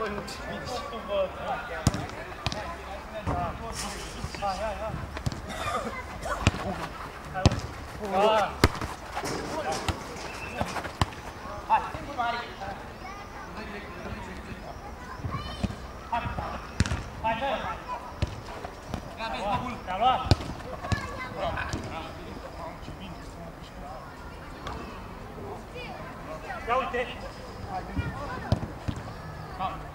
아, 아, 아,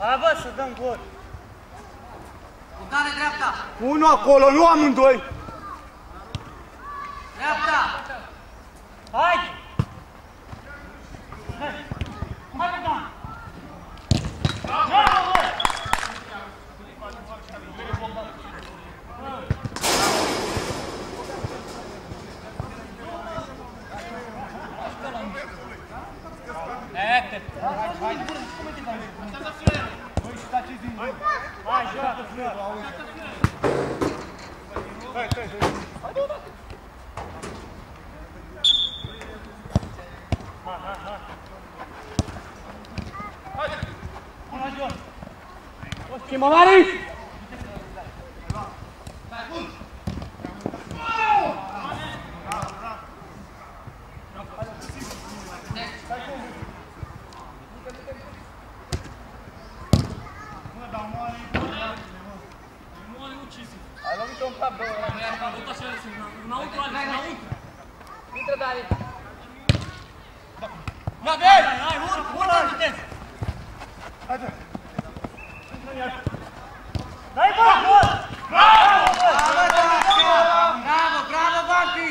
Avança, dá um gol. Unul acolo, nu amândoi! Dreapta! Haide! Haide, doamne! Bravo, bă! Vai, Jota, filho! Timo Mari! Uma vez! Uma vai, Uma vai, Dai bă, Bravo! Bravo, bravo, Banchi!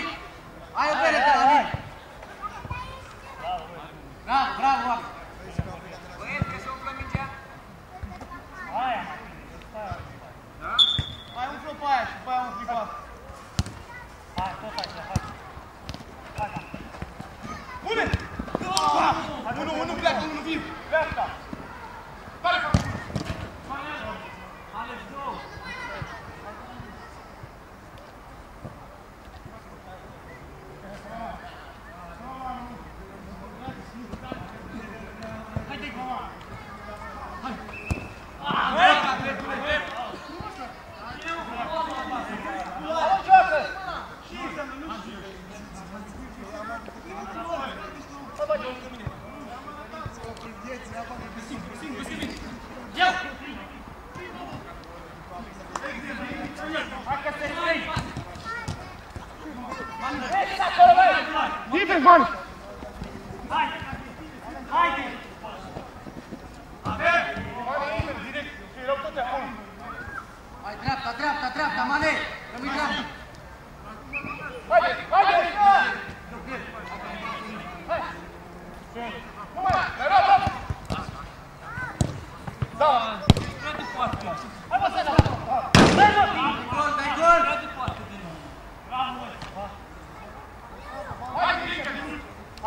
Ai o bine, Mann!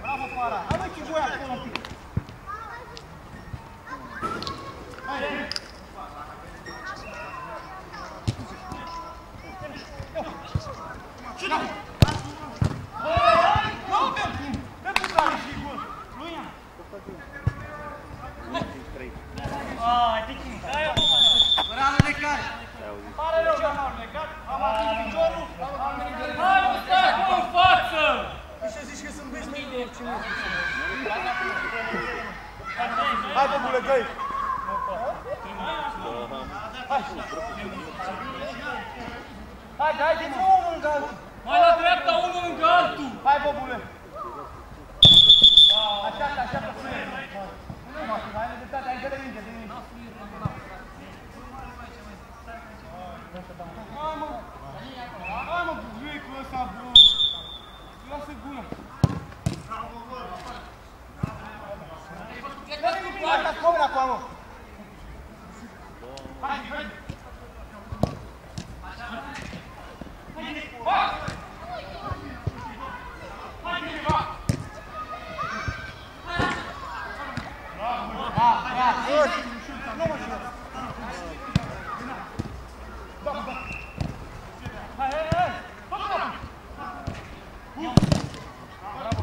Bravo, Clara. Hai, mă, ce m-am legat. Am atins piciorul. Am venit Hai, mă, stai acolo în față! Și zici că sunt băieți mai ce mă. Hai, băbule, dă-i. Hai. Hai, hai, de ce unul lângă altul? Mai la dreapta, unul lângă altul! Hai, băbule. Așteaptă, așteaptă, pune. Nu mă, hai, de dreptate, hai, dă-le minge, dă-le minge.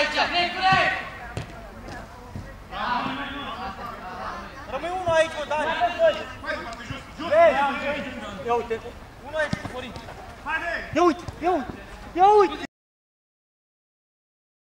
aici! aici. Lucruri! Rămâi unul aici, mă, Dani. Vezi? Ia uite. Unul aici, Florin. Ia uite, ia uite, ia uite.